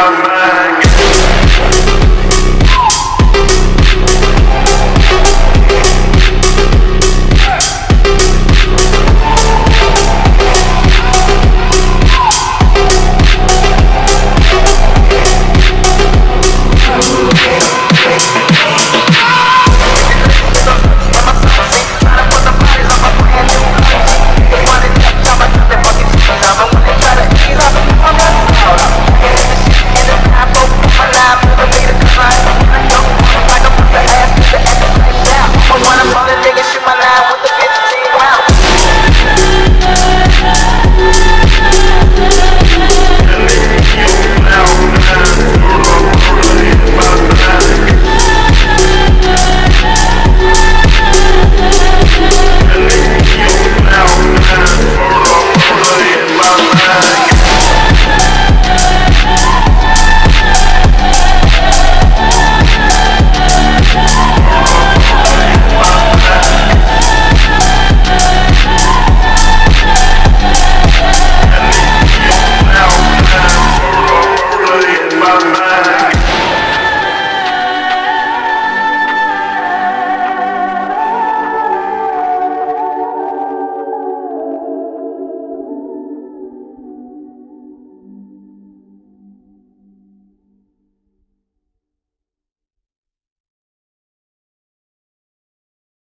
Amen.